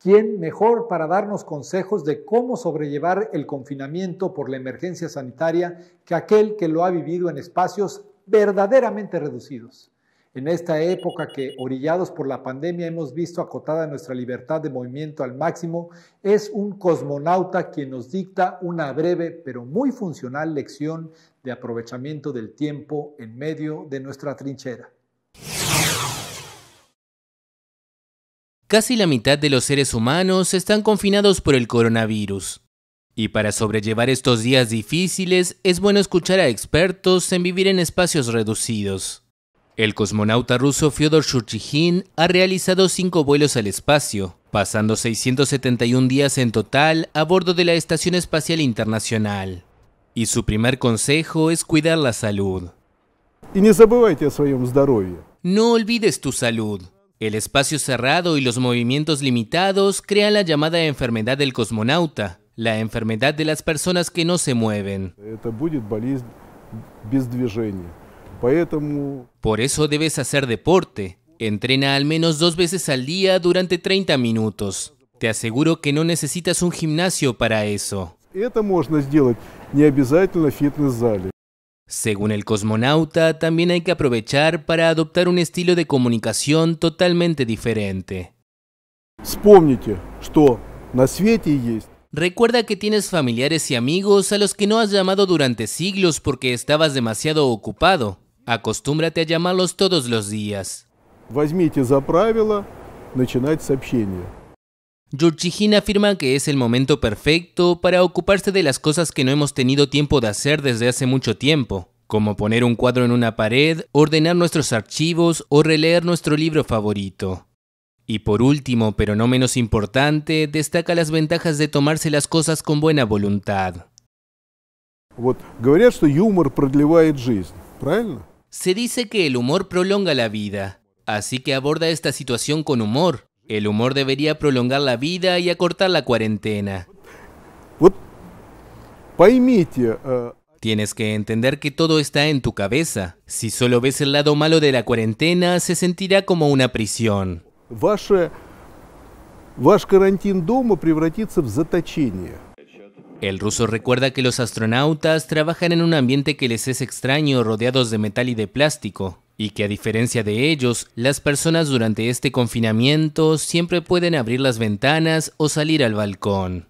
¿Quién mejor para darnos consejos de cómo sobrellevar el confinamiento por la emergencia sanitaria que aquel que lo ha vivido en espacios verdaderamente reducidos? En esta época que, orillados por la pandemia, hemos visto acotada nuestra libertad de movimiento al máximo, es un cosmonauta quien nos dicta una breve pero muy funcional lección de aprovechamiento del tiempo en medio de nuestra trinchera. Casi la mitad de los seres humanos están confinados por el coronavirus. Y para sobrellevar estos días difíciles es bueno escuchar a expertos en vivir en espacios reducidos. El cosmonauta ruso Fyodor Shurchigin ha realizado cinco vuelos al espacio, pasando 671 días en total a bordo de la Estación Espacial Internacional. Y su primer consejo es cuidar la salud. No olvides tu salud. El espacio cerrado y los movimientos limitados crean la llamada enfermedad del cosmonauta, la enfermedad de las personas que no se mueven. Por eso debes hacer deporte. Entrena al menos dos veces al día durante 30 minutos. Te aseguro que no necesitas un gimnasio para eso. Según el cosmonauta, también hay que aprovechar para adoptar un estilo de comunicación totalmente diferente. Recuerda que tienes familiares y amigos a los que no has llamado durante siglos porque estabas demasiado ocupado. Acostúmbrate a llamarlos todos los días. Yurchijin afirma que es el momento perfecto para ocuparse de las cosas que no hemos tenido tiempo de hacer desde hace mucho tiempo, como poner un cuadro en una pared, ordenar nuestros archivos o releer nuestro libro favorito. Y por último, pero no menos importante, destaca las ventajas de tomarse las cosas con buena voluntad. Se dice que el humor prolonga la vida, así que aborda esta situación con humor, el humor debería prolongar la vida y acortar la cuarentena. Э, Tienes que entender que todo está en tu cabeza. Si solo ves el lado malo de la cuarentena, se sentirá como una prisión. El ruso recuerda que los astronautas trabajan en un ambiente que les es extraño rodeados de metal y de plástico y que a diferencia de ellos, las personas durante este confinamiento siempre pueden abrir las ventanas o salir al balcón.